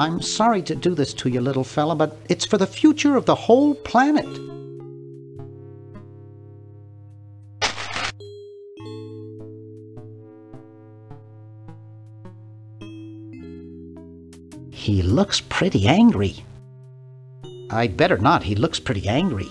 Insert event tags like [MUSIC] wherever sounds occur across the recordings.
I'm sorry to do this to you, little fella, but it's for the future of the whole planet. He looks pretty angry. I'd better not, he looks pretty angry.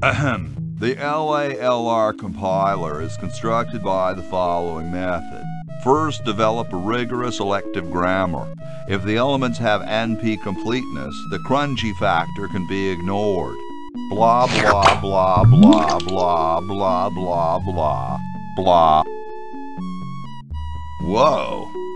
Ahem. The LALR compiler is constructed by the following method. First, develop a rigorous elective grammar. If the elements have NP completeness, the crunchy factor can be ignored. Blah, blah, blah, blah, blah, blah, blah, blah, blah. Whoa.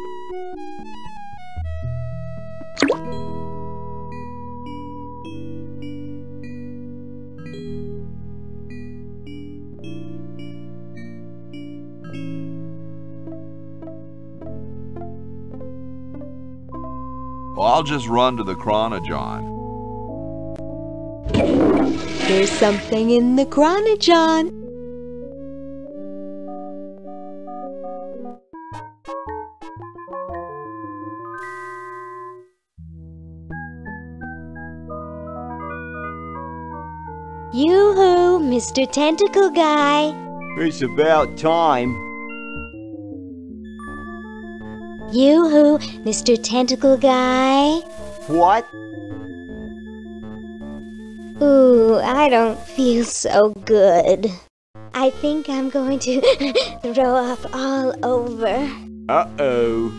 I'll just run to the Chron-O-John. There's something in the Chron-O-John. Yoo-hoo, Mr. Tentacle Guy. It's about time. Yoo-hoo, Mr. Tentacle Guy. What? Ooh, I don't feel so good. I think I'm going to [LAUGHS] throw up all over. Uh-oh.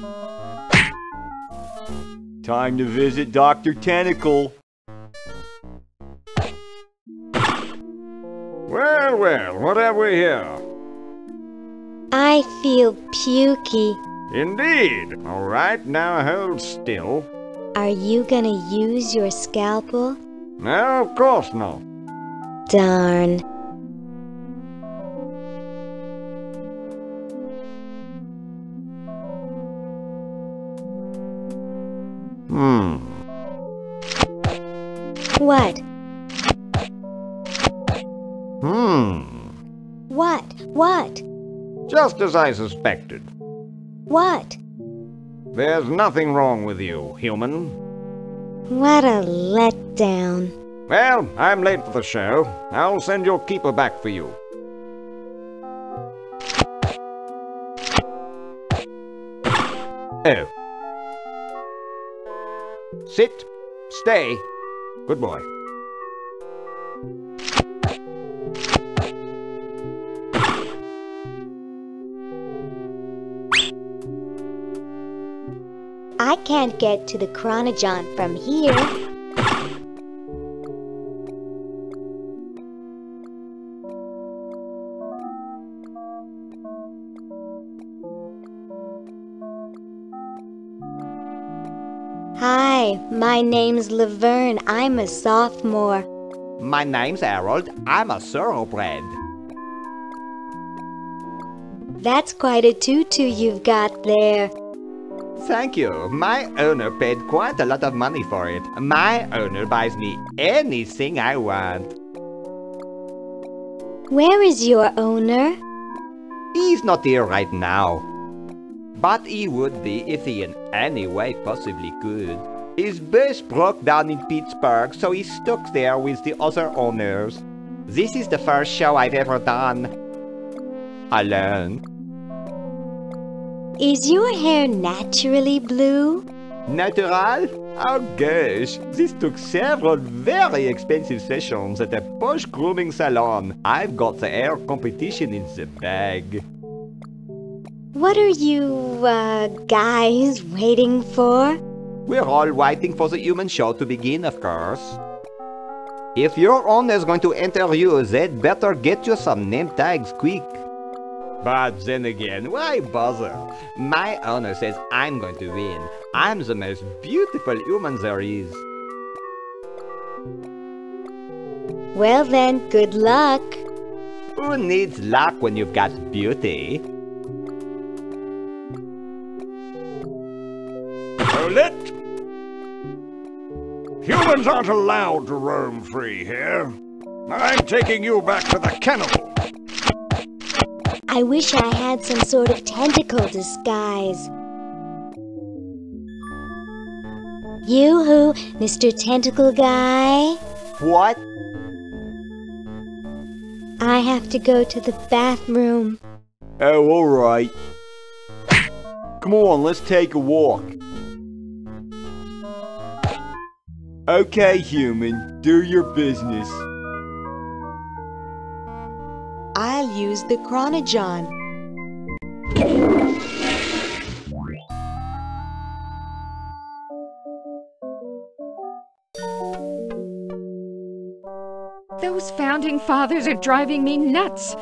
Time to visit Dr. Tentacle. Well, well, what have we here? I feel pukey. Indeed. All right, now hold still. Are you gonna use your scalpel? No, of course not. Darn. Hmm. What? Hmm. What? What? Just as I suspected. What? There's nothing wrong with you, human. What a letdown. Well, I'm late for the show. I'll send your keeper back for you. Oh. Sit. Stay. Good boy. I can't get to the Chron-O-John from here. Hi, my name's Laverne. I'm a sophomore. My name's Harold. I'm a thoroughbred. That's quite a tutu you've got there. Thank you. My owner paid quite a lot of money for it. My owner buys me anything I want. Where is your owner? He's not here right now. But he would be if he in any way possibly could. His bus broke down in Pittsburgh, so he's stuck there with the other owners. This is the first show I've ever done. Alone. Is your hair naturally blue? Natural? Oh gosh, this took several very expensive sessions at a posh grooming salon. I've got the hair competition in the bag. What are you, uh, guys waiting for? We're all waiting for the human show to begin, of course. If your owner is going to enter you, they'd better get you some name tags quick. But then again, why bother? My owner says I'm going to win. I'm the most beautiful human there is. Well then, good luck. Who needs luck when you've got beauty? Colette! Humans aren't allowed to roam free here. I'm taking you back to the kennel. I wish I had some sort of tentacle disguise. Yoo-hoo, Mr. Tentacle Guy. What? I have to go to the bathroom. Oh, alright. Come on, let's take a walk. Okay, human, do your business. Use the Chron-O-John. Those founding fathers are driving me nuts.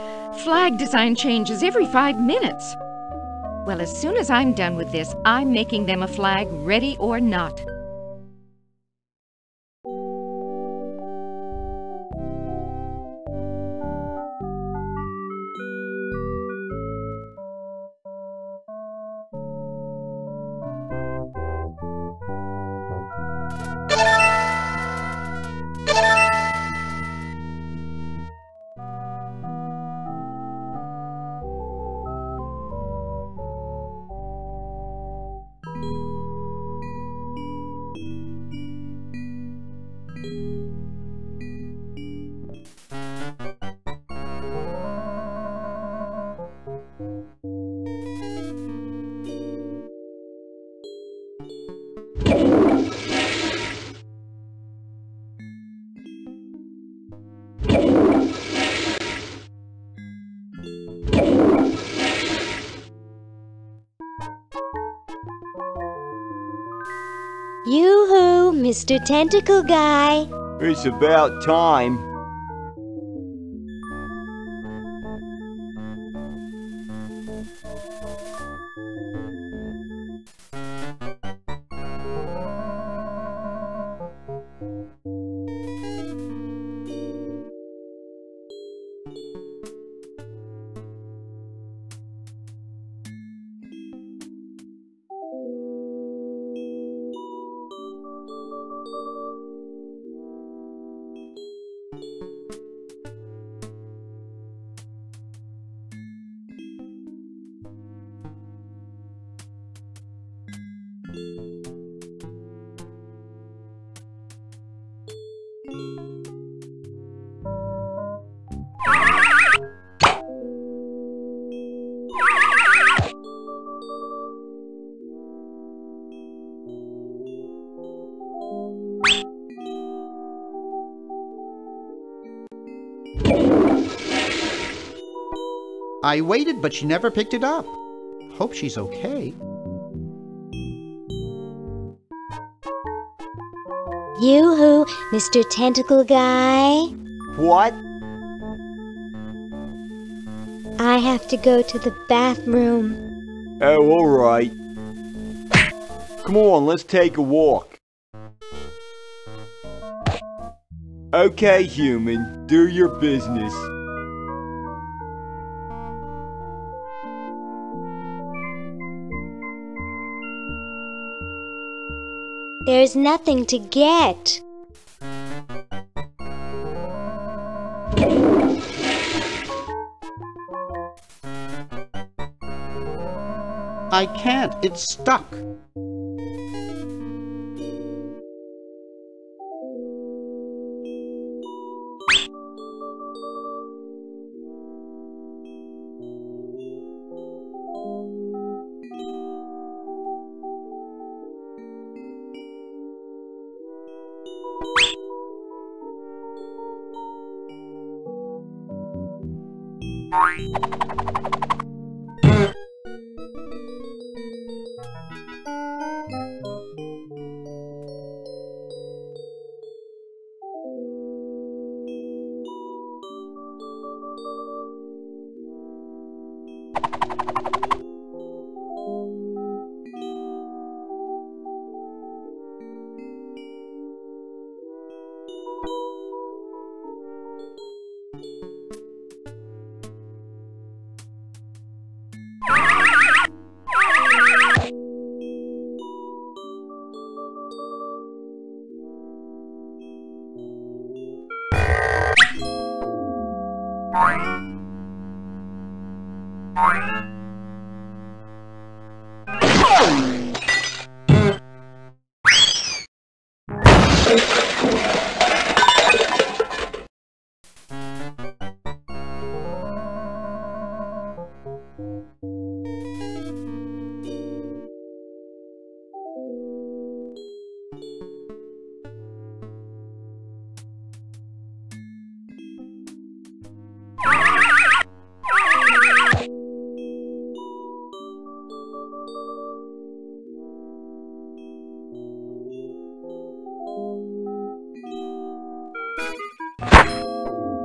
Flag design changes every five minutes. Well, as soon as I'm done with this, I'm making them a flag ready or not. Yoo-hoo, Mr. Tentacle Guy. It's about time. I waited, but she never picked it up. Hope she's okay. Yoo-hoo, Mr. Tentacle Guy. What? I have to go to the bathroom. Oh, alright. Come on, let's take a walk. Okay, human, do your business. There's nothing to get. I can't. It's stuck.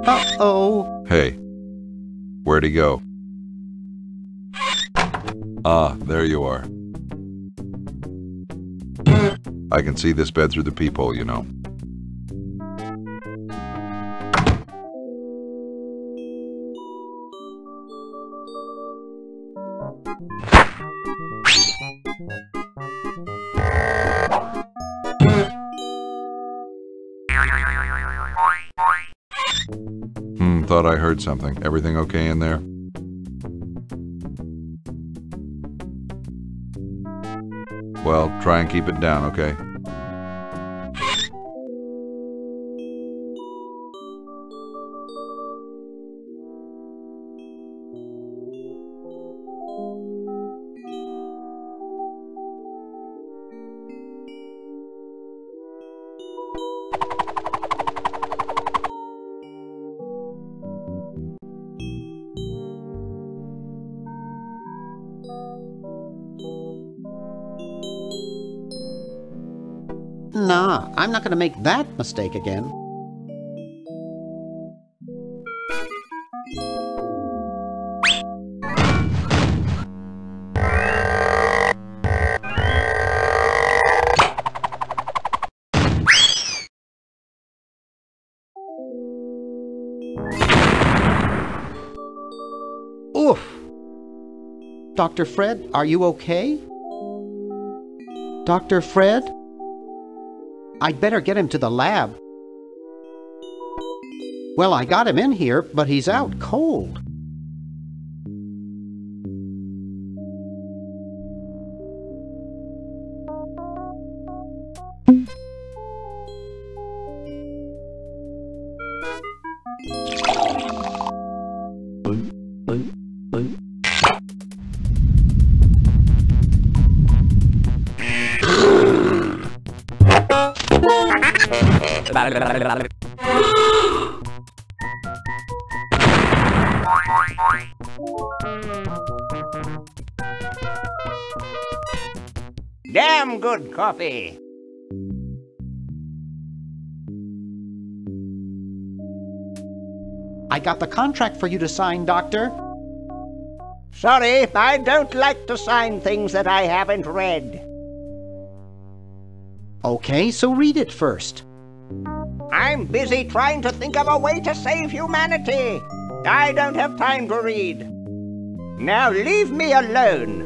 Uh-oh. Hey, where'd he go? Ah, there you are. I can see this bed through the peephole, you know. Hmm, thought I heard something. Everything okay in there? Well, try and keep it down, okay? Nah, I'm not gonna make that mistake again. Oof! Dr. Fred, are you okay? Dr. Fred? I'd better get him to the lab. Well, I got him in here, but he's out cold. Damn good coffee. I got the contract for you to sign, Doctor. Sorry, I don't like to sign things that I haven't read. Okay, so read it first. I'm busy trying to think of a way to save humanity. I don't have time to read. Now leave me alone.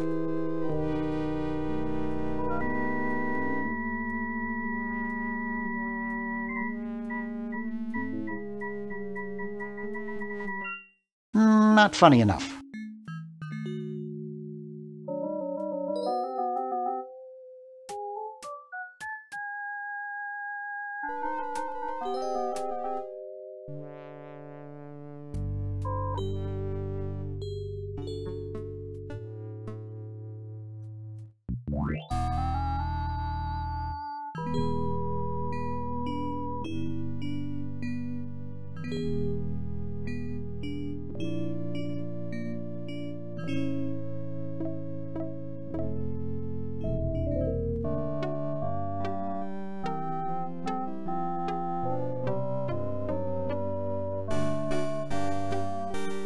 Mm, not funny enough.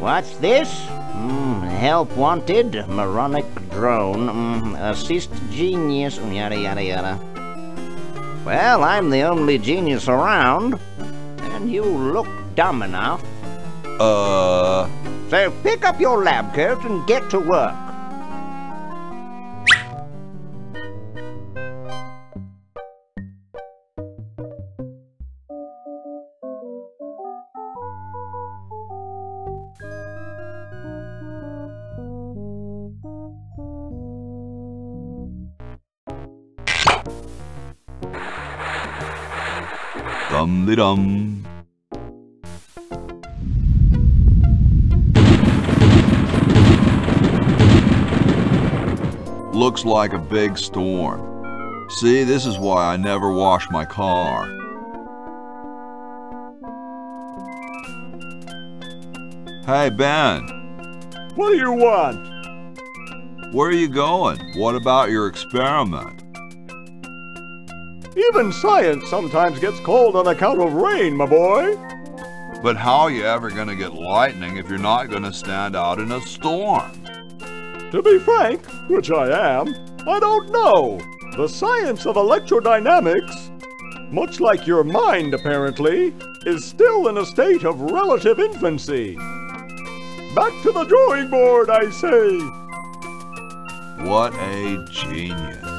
What's this? Mm, help wanted, moronic drone, mm, assist genius, yada yada yada. Well, I'm the only genius around, and you look dumb enough. Uh, So pick up your lab coat and get to work. Dum de dum. Looks like a big storm. See, this is why I never wash my car. Hey, Ben, What do you want? where are you going? What about your experiment? Even science sometimes gets cold on account of rain, my boy. But how are you ever going to get lightning if you're not going to stand out in a storm? To be frank, which I am, I don't know. The science of electrodynamics, much like your mind apparently, is still in a state of relative infancy. Back to the drawing board, I say. What a genius.